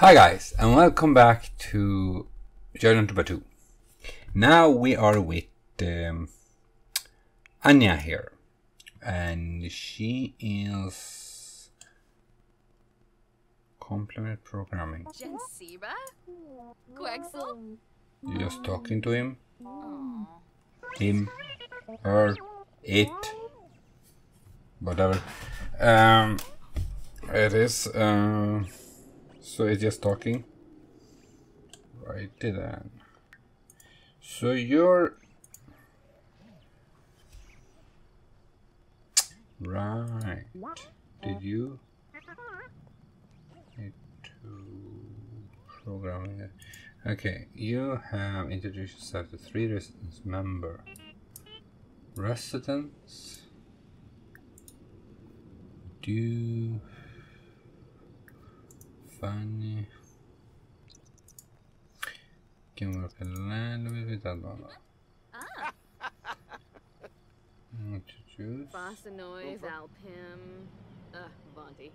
Hi guys, and welcome back to Journey to Batuu. Now we are with um, Anya here, and she is complement programming. Quexel? You're just talking to him, him, her, it, whatever. Um, it is. Uh, so it's just talking. Right then. So you're right. Did you need to programming it? Okay, you have introduced yourself to three residents member. Residents do funny can work a little bit with that one. Ah. Introduce. Bossanoy, Valpim, uh, Vonti.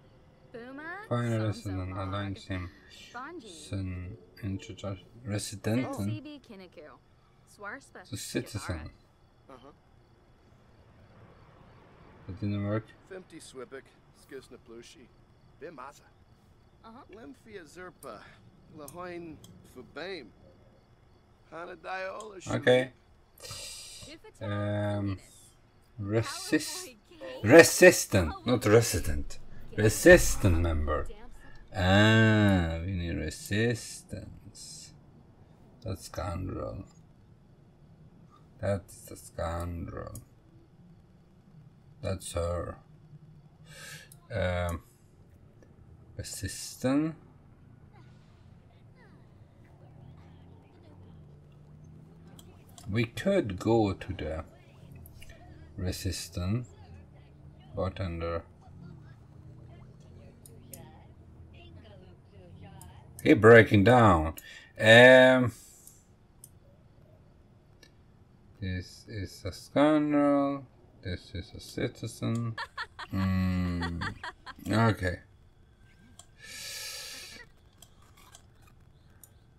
Buma? Final Somso resident Log, aligns him. Bonji. Sen introduce resident CB Kinniku. Citizen. Uh-huh. That didn't work. Fimti Swibik, Skisna Blushi, Bimaza. Uh-huh. Lemfia Zerpa, Lahoin Fubame. Hana Diola Okay. If it's Um, resist resistant, not resident. Resistant member. Ah, we need resistance. That's scoundrel. That's the scoundrel. That's her. Um, resistant. We could go to the resistant, but under. He breaking down. Um, this is a scoundrel. This is a citizen. Mm, okay.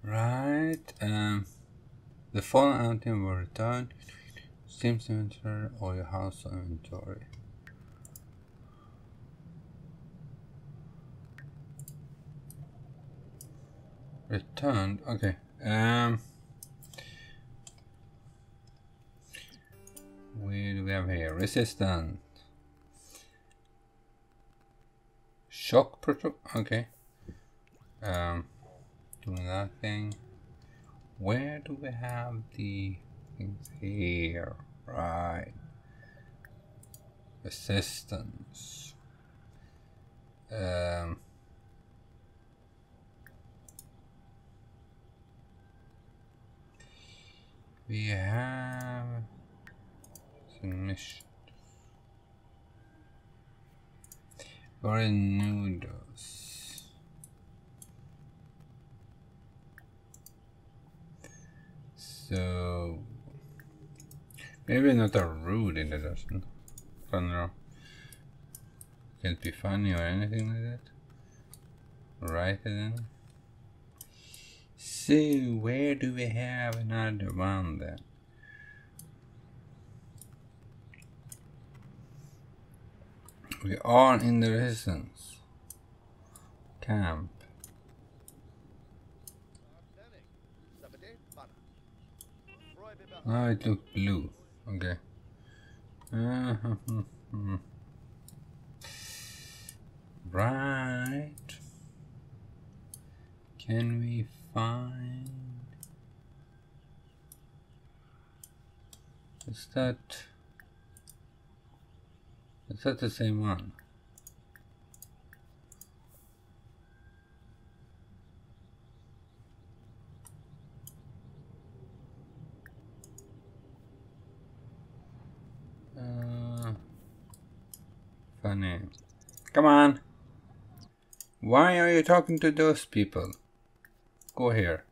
Right. Um, the fallen item will return. Steam's inventory or your house inventory. Returned. Okay. Um. What do we have here? Resistant. Shock proto. Okay. Um. Doing that thing. Where do we have the things here? Right. Resistance. Um. We have submission. mission. Or noodles. So maybe not a rude introduction. I don't know. Can't be funny or anything like that. Right then. So where do we have another one then? We are in the resistance camp. Oh, it looked blue. Okay. Uh, right. Can we find? Is that? Is that the same one? Uh, funny. Come on. Why are you talking to those people? Go here.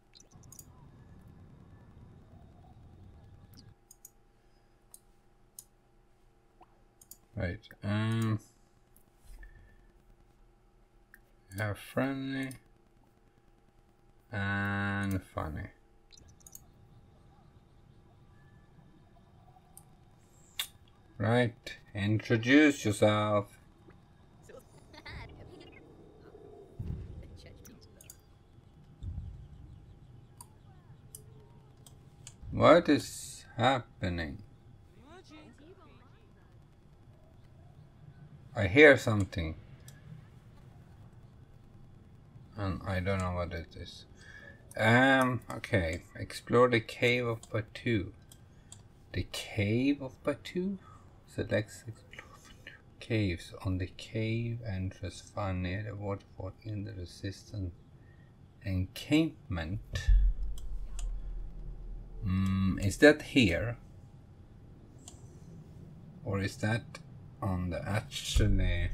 Right. Um. Have friendly. and funny. Right, introduce yourself. What is happening? I hear something. And I don't know what it is. Um, okay. Explore the cave of Batuu. The cave of Batuu? Explore caves. On the cave entrance found near the waterfall in the resistance encampment. Mm, is that here? Or is that on the actually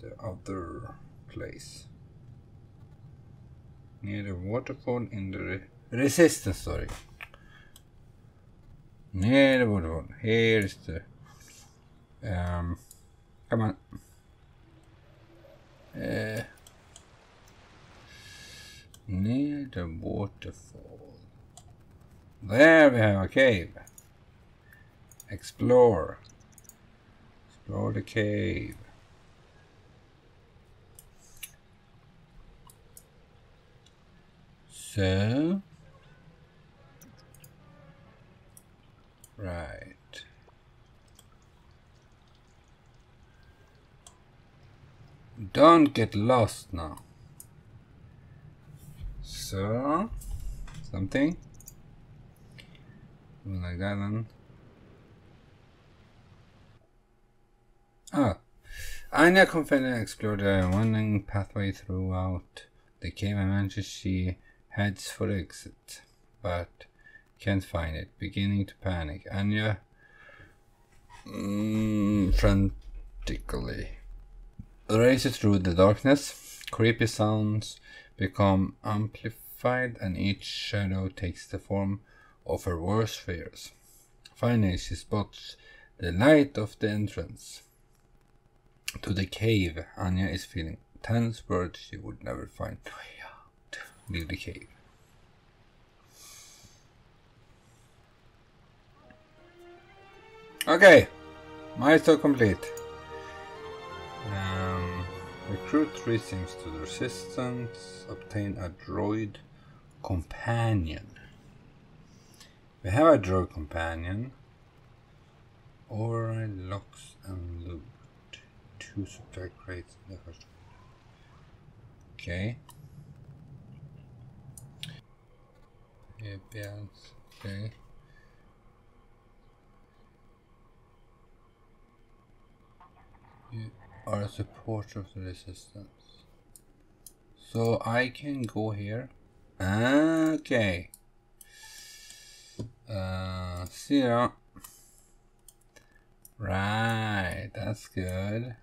the other place? Near the waterfall in the re resistance, sorry. Near the waterfall. Here's the um come on. Uh, near the waterfall. There we have a cave. Explore. Explore the cave. So. Right. Don't get lost now. So, something like that then. Ah, Anya confidently explored a winding pathway throughout the cave and she heads for exit, but can't find it. Beginning to panic, Anya mm, frantically races through the darkness. Creepy sounds become amplified, and each shadow takes the form of her worst fears. Finally, she spots the light of the entrance to the cave. Anya is feeling tense, but she would never find a way out. Leave the cave. Okay, milestone complete. Um, recruit three sims to the resistance. Obtain a droid companion. We have a droid companion. Override locks and loot. Two supply crates in the first. Okay. Yeah, okay. You are a supporter of the resistance. So I can go here. Okay. Uh, Sierra. Right, that's good.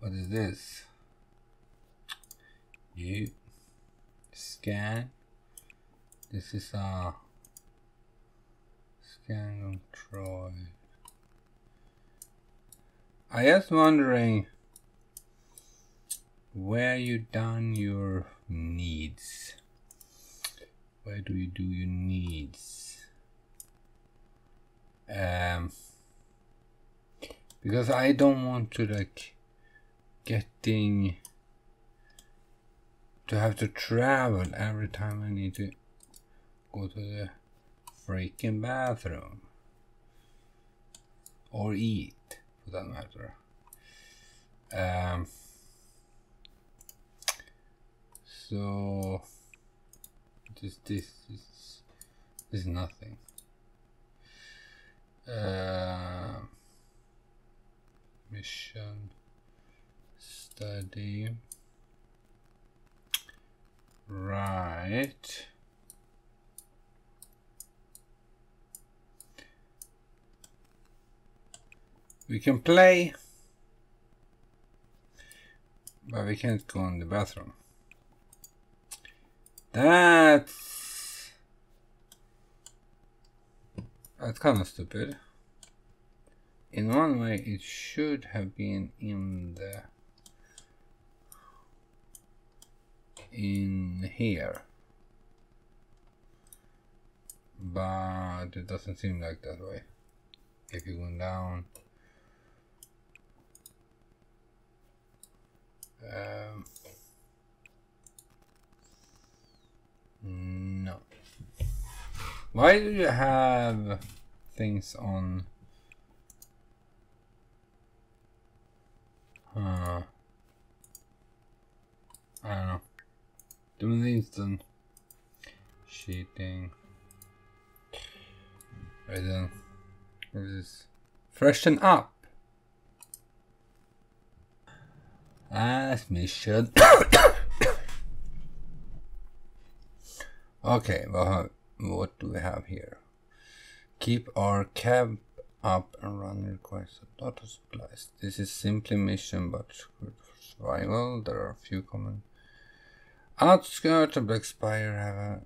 What is this? You scan. This is a scan control. I was wondering where you done your needs. Where do you do your needs? Um, because I don't want to like getting to have to travel every time I need to go to the freaking bathroom or eat that matter. Um, so this this is is nothing. Uh, mission. Study. Right we can play but we can't go in the bathroom that's that's kind of stupid in one way it should have been in the in here. But it doesn't seem like that way. If you go down. Um, no. Why do you have things on? Uh, I don't know. Doing the instant cheating. Right then. What is this? Freshen up. As mission. okay, well, what do we have here? Keep our cab up and run requires a lot of supplies. This is simply mission but good for survival. There are a few common outskirts of Black Spire have a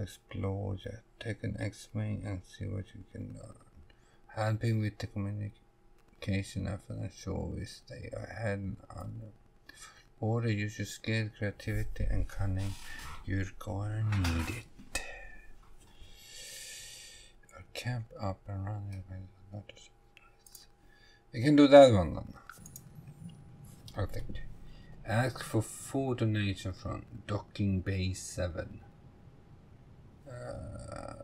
explore yet. Take an X-Wing and see what you can learn. Helping with the communication effort and ensure we stay ahead on the border. Use your skill, creativity and cunning. You're gonna need it. Our camp up and running. We can do that one then. I think. Ask for full donation from Docking Bay 7. Uh,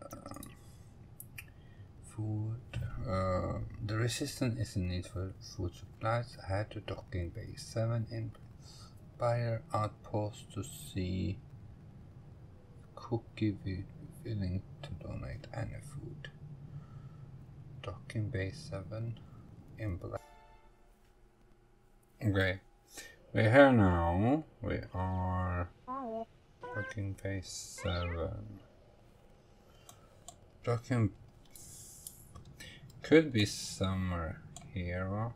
food. Uh, the resistance is in need for food supplies. Head to Docking Bay 7 in Spire Outpost to see Cookie be willing to donate any food. Docking Bay 7 in Black. Okay. We're here now. We are Docking Bay 7. Docking could be somewhere here.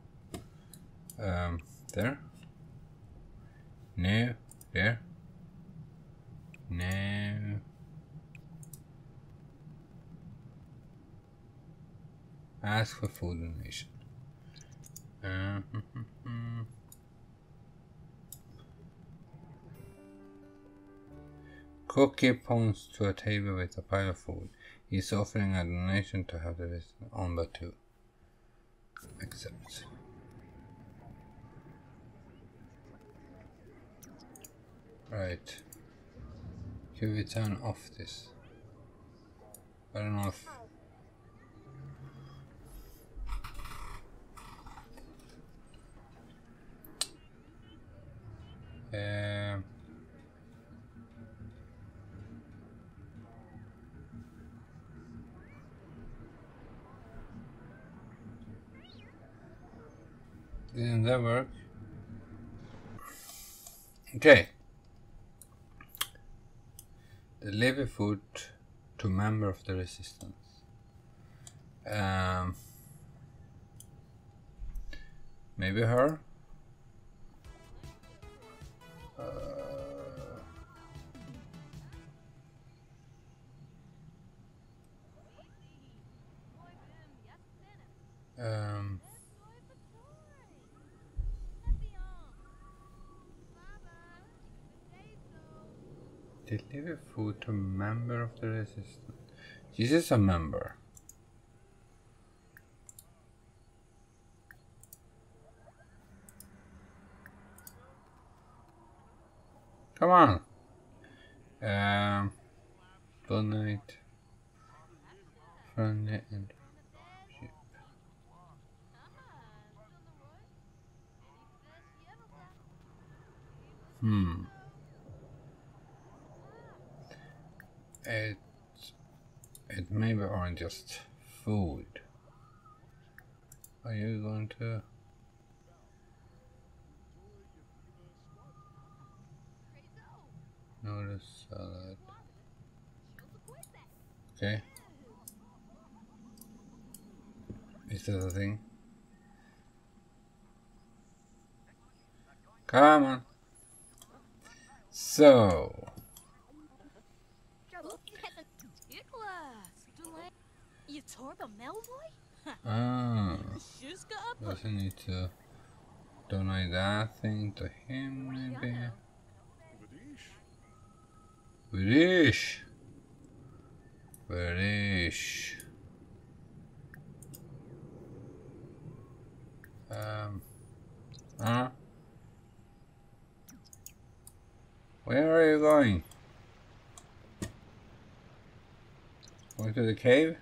Um, there. No, there. No. Ask for food donation. Um, Cookie points to a table with a pile of food. He is offering a donation to have the on two. Accept. Right. Can we turn off this? I don't know if Um, didn't that work? Okay. Deliver food to member of the resistance. Um, maybe her. Deliver food to member of the resistance. This is a member. Come on. Um, donate. Friendly and ship. Hmm. It it maybe aren't just food. Are you going to? Notice salad. Okay. Is that a thing? Come on. So, You Torba Melboy? ah, does he need to donate that thing to him maybe? Vadish, British. British. Um. Huh? Where are you going? Going to the cave?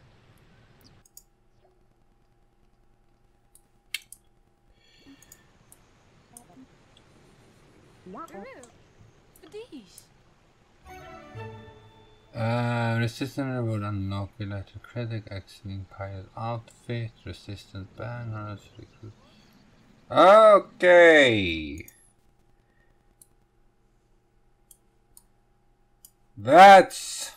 Uh, resistant would unlock electrokinetic accident pilot outfit, resistant banners, recruit. Okay. That's.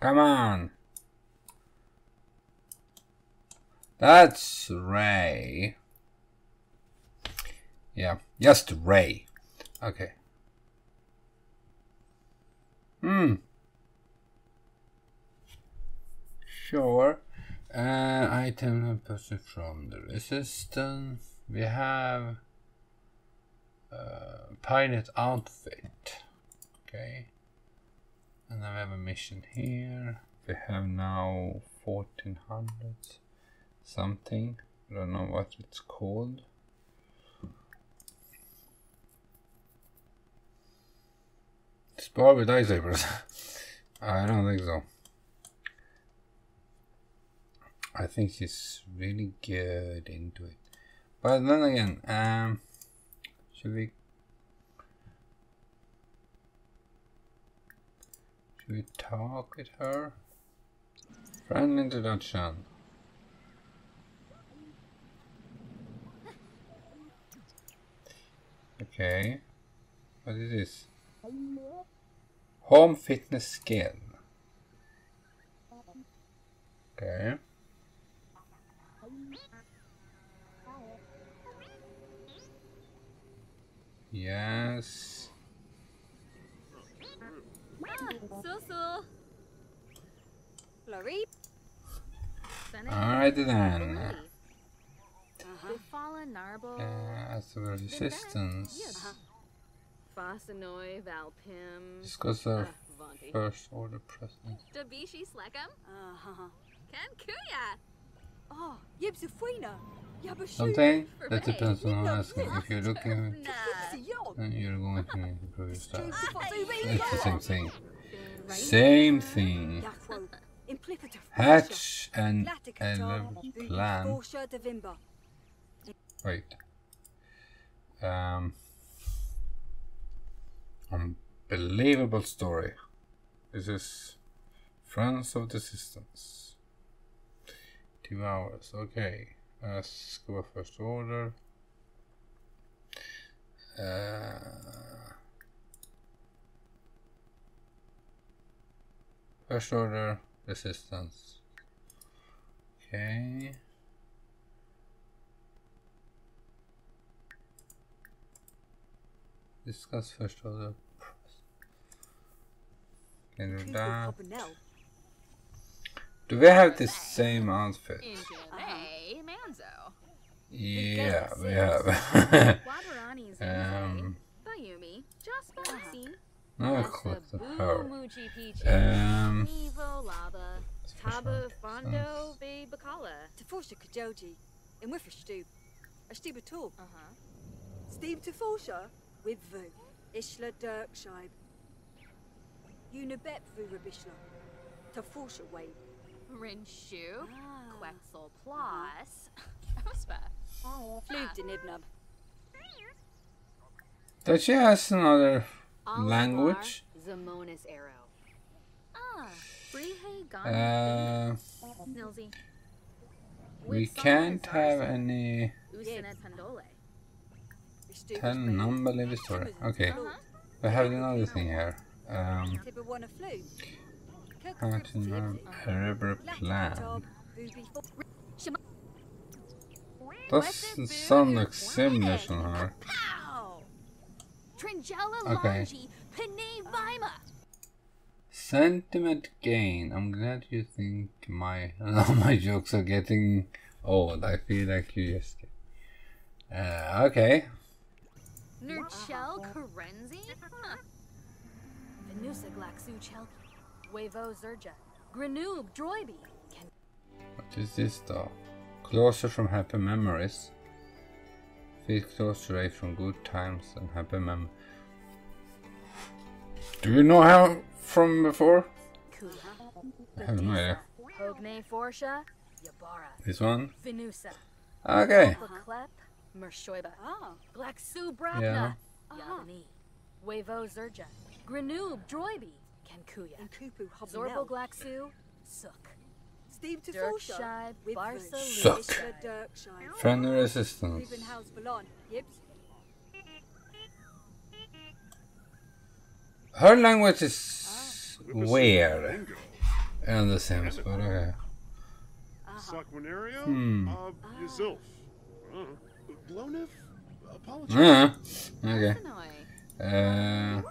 Come on. That's Rey. Yeah, just Rey. Okay. Hmm. Sure. Uh, item person from the resistance. We have uh, pilot outfit. Okay. And then we have a mission here. We have now 1400 something. I don't know what it's called. Spar with lightsabers. I don't think so. I think she's really good into it. But then again, um, should we should we talk with her? Friend introduction. Okay. What is this? Home fitness skill. Okay. Yes. Alright then. Uh, as the resistance. Fasanoi Valpim. Discuss our Vanti. first order presence. Dabishi Slekam. Kan Kuya. Oh, Yibs of Something that depends on asking. If you're looking, then you're going to need to improve your stuff. It's It's the same thing. Same thing. Hatch and eleven plan. Wait. Um. Unbelievable story. This is Friends of the Systems. Two hours. Okay. Let's go first order. Uh, first order resistance. Okay. Discuss first order. Can do that. Do we have the same outfit? Manzo. Yeah, we have. Um, Bayumi. Just Baxine. no clip of her. Muji Um, Evo Lava. Taba Fondo Be Bacala. To Forsha Kajoji. In Wifferstu. A Steba Tool. Uh huh. Steve to Forsha. With Vu. Ishla Dirkshire. Unibet Vu Rabishla. To Forsha Way. Rinshu. Ah. Quetzal Plus. Ospa. Flug de Nibnub. does she has another language? Zamonis Arrow. Ah. Brihe Gana. Uh, we can't have any Tell non-believe story. Okay, we have another thing here. Um, how to know a plan. Doesn't sound like similar on her. Okay. Longi. Pene Vima. Sentiment gain. I'm glad you think my all my jokes are getting old. I feel like you just. Uh, okay. Nurchel Karenzi? Huh. Venusa Glaxu Chelki. Wavo Zerja. Granoob Droiby. Can What is this though? Closer from happy memories. Feel close to Rey from good times and happy mem. Do you know her from before? Kuya. I have no idea. Hogne Forsha. Yabara. This one? Venusa. Okay. Baklep. Mershoiba. Ah, Glaxu Brabna. Yeah. Yabani. Wavo Zerja. Granoob Droiby. Kenkuya. and Kupu Zorbo Glaxu. Sook. Steve to Forsha. Dirkshire. with Barsa Vern. Suck. Ishla Dirkshire. Friendly resistance. Stephen House Valon. Yips. Her language is weird. And the Sims, but okay. Sakmanario Hmm. of Yazilf. Uh, Gloniv? Apologies. Uh, okay. Uh,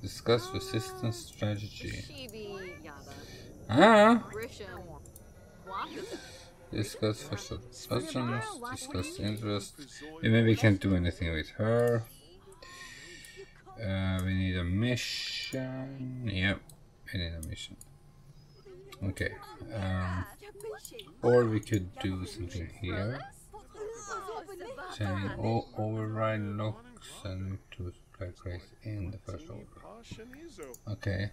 discuss resistance strategy. Shibi Yaba. Ah, discuss for substance, discuss interest. Maybe we can't do anything with her. Uh, we need a mission. Yep, we need a mission. Okay. Um, or we could do something here. Saying all override locks and to supply crates in the first order. Okay.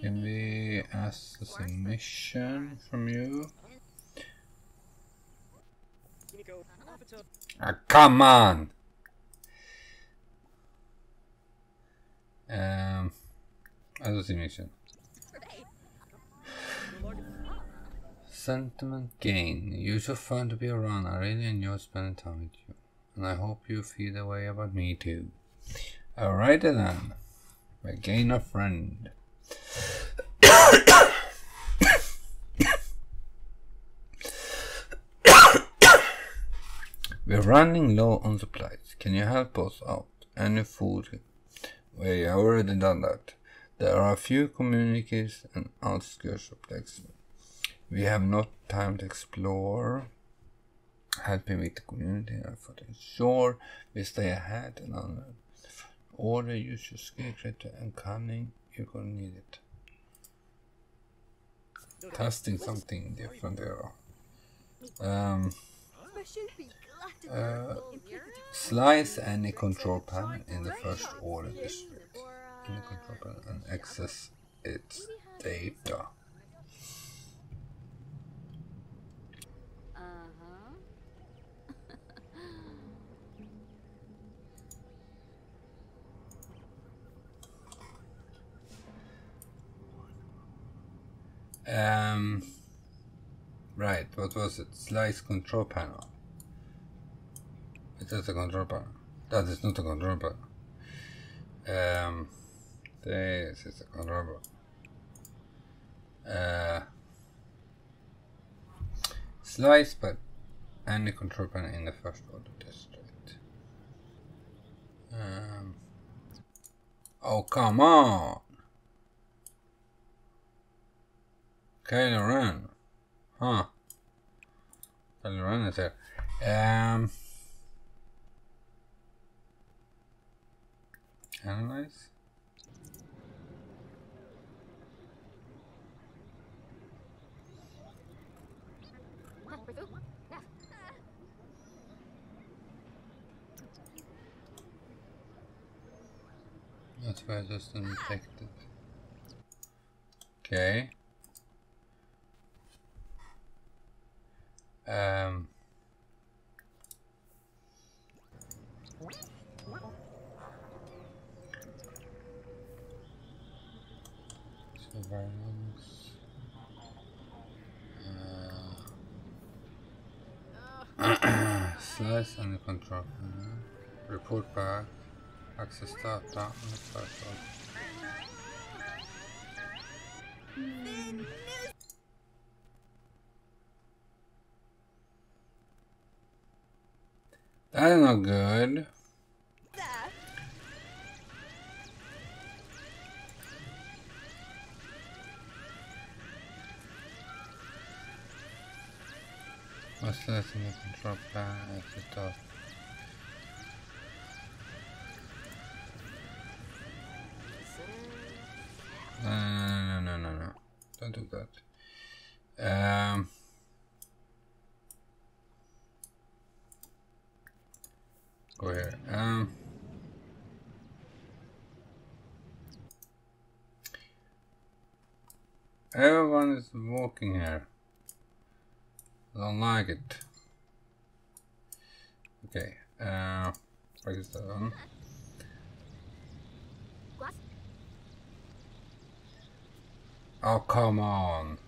Can we ask a submission from you? Ah, come on! Um, alltså submission. Sentiment gain. You're so fun to be around. I really enjoy spending time with you. And I hope you feel the way about me too. Alright then. We gain a friend. We're running low on supplies. Can you help us out? Any food? We already done that. There are a few communities and outskirts of Blacksmith. We have not time to explore. Helping with the community and for ensure we stay ahead and on order use your skill creator and cunning. You're gonna need it. Testing something different there. Um, uh, slice any control panel in the first order district in the control panel and access its data. Um, right, what was it? Slice control panel. It is a control panel. That is not a control panel. Um, this is a control panel. Uh, slice, but any control panel in the first order district. Um, oh, come on! Kylo Ren. Huh. Kylo Ren is there. Um. Analyze. That's why I just undetected. Okay. Um. Surveillance. Uh, slice under control. panel. Report back. Access data. on the That's not good. What's this in the control plan as the top? No, no, no, no, no, no. Don't do that. Um. Go here. Um, everyone is walking here. I don't like it. Okay. Uh, practice that one. Oh, come on.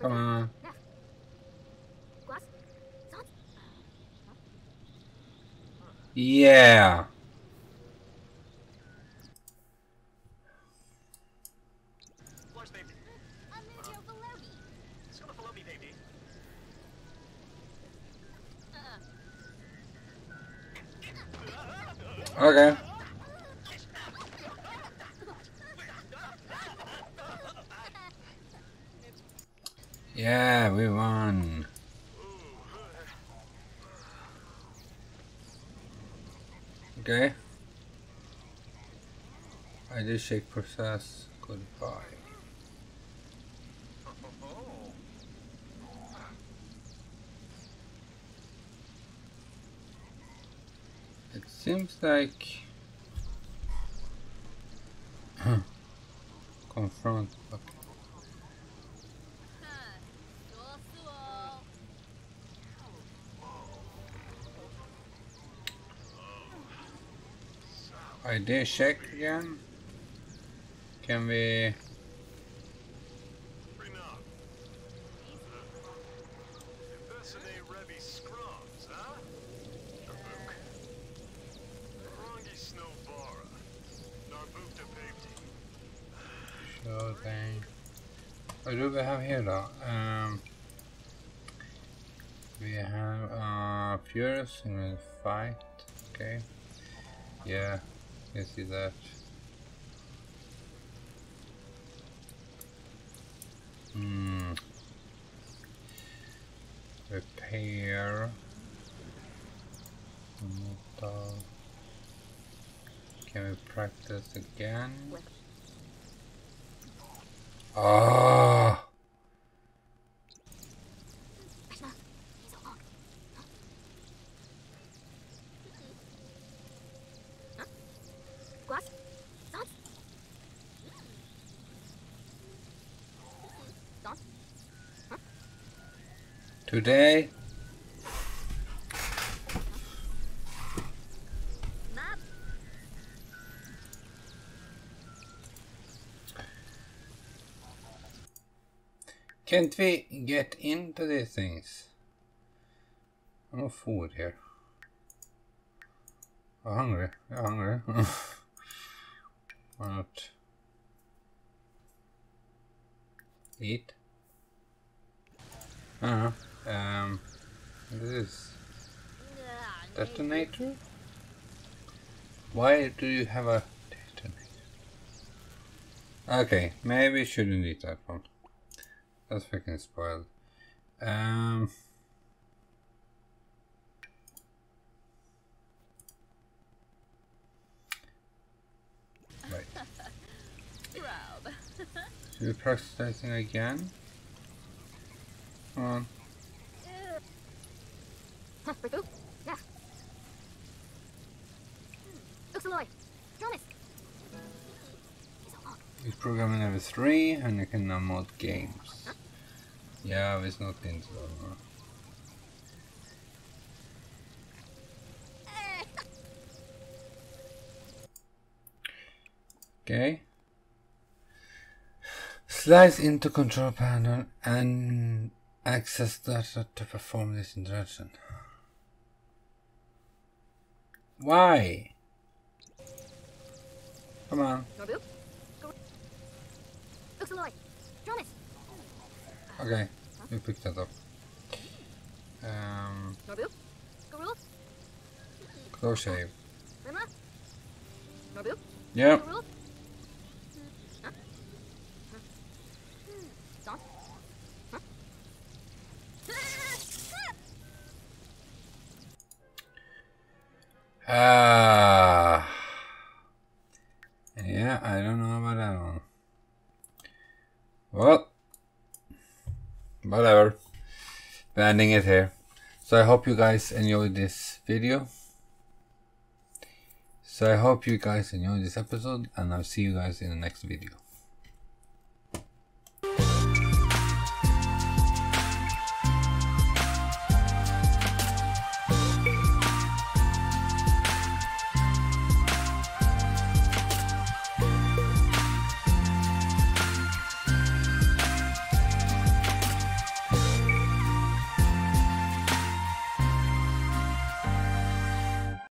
Come. Yeah. Okay. Yeah, we won. Okay. I did shake process. Goodbye. It seems like confront. Okay. I did check again. Can we? Bring up. Impersonate Rebbe scrums, huh? Narbuk. Rongi Snowbara. Narbuk de Pavdi. Sure thing. What do we have here though? Um, we have uh, Furious in a fight. Okay. Yeah, you see that. Hmm. Repair. Metal. Can we practice again? Ah. Today, can't we get into these things? Not food here. I'm hungry. I'm hungry. Why not eat? I don't know. Um, this is detonator. Why do you have a detonator? Okay, maybe shouldn't eat that one. That's freaking spoiled. Um. Right. That thing again? Um, Come on. It's programming level 3 and you can now mod games. Yeah, it's not into that. Okay. Slice into control panel and access data to perform this interaction. Why? Come on. Okay, we picked that up. Um, close shave. Ah. Uh, yeah, I don't know about that one. Well, whatever. We're ending it here. So I hope you guys enjoyed this video. So I hope you guys enjoyed this episode and I'll see you guys in the next video.